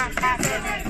Vai, vai, vai, vai.